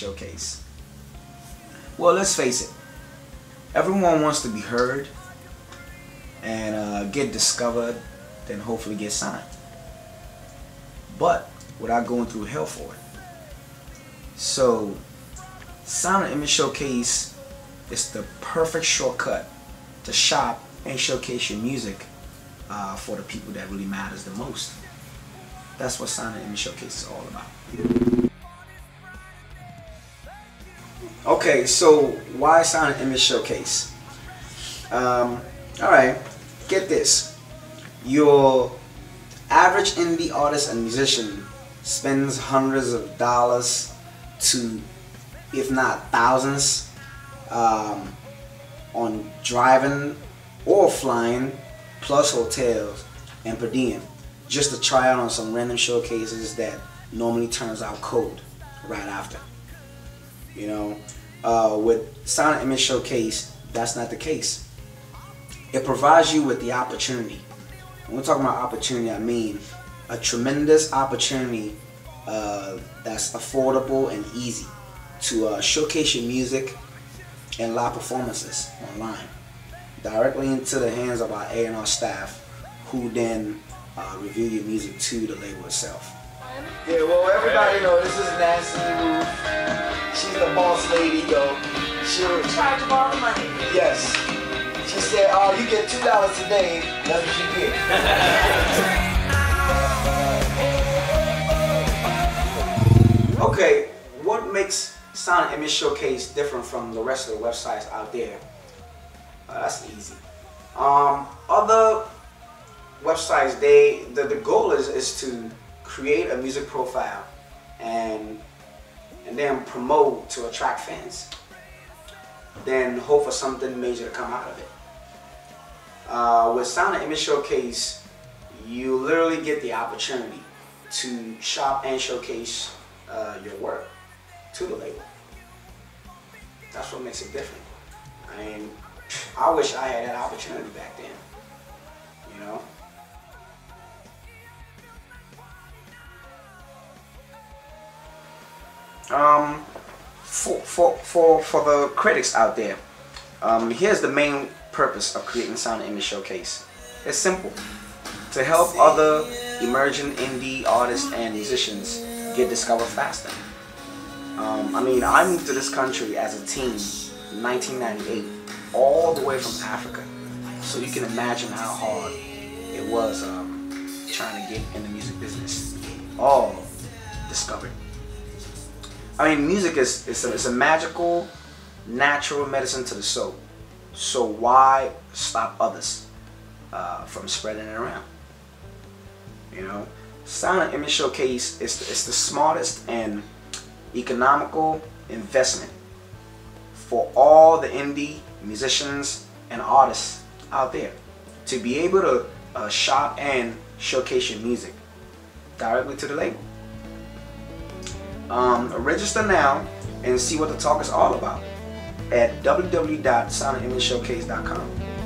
Showcase? Well, let's face it. Everyone wants to be heard and uh, get discovered, then hopefully get signed. But without going through hell for it. So, Sound Image Showcase is the perfect shortcut to shop and showcase your music uh, for the people that really matters the most. That's what Sound Image Showcase is all about. Okay, so why Sound and Image Showcase? Um, all right, get this. Your average indie artist and musician spends hundreds of dollars to, if not thousands, um, on driving or flying, plus hotels and per diem, just to try out on some random showcases that normally turns out cold right after. You know, uh, with Sound Image Showcase, that's not the case. It provides you with the opportunity. When we're talking about opportunity, I mean a tremendous opportunity uh, that's affordable and easy to uh, showcase your music and live performances online directly into the hands of our A&R staff who then uh, review your music to the label itself. Yeah, well everybody know this is Nancy Ruth. She's the boss lady, yo. She'll charge you all the money. Yes. She said, oh, you get $2 today, that's what you get. okay, what makes Sound Image Showcase different from the rest of the websites out there? Uh, that's easy. Um, other websites, they the, the goal is, is to create a music profile and and then promote to attract fans. Then hope for something major to come out of it. Uh, with Sound Image Showcase, you literally get the opportunity to shop and showcase uh, your work to the label. That's what makes it different. I mean, I wish I had that opportunity back then. You know? Um, for, for, for, for the critics out there, um, here's the main purpose of creating Sound Image Showcase. It's simple. To help other emerging indie artists and musicians get discovered faster. Um, I mean, I moved to this country as a teen in 1998, all the way from Africa. So you can imagine how hard it was um, trying to get in the music business. Discovered. I mean, music is it's a, it's a magical, natural medicine to the soul. So why stop others uh, from spreading it around? You know, Sound Image Showcase is the, it's the smartest and economical investment for all the indie musicians and artists out there to be able to uh, shop and showcase your music directly to the label. Um, register now and see what the talk is all about at www.soundimageshowcase.com.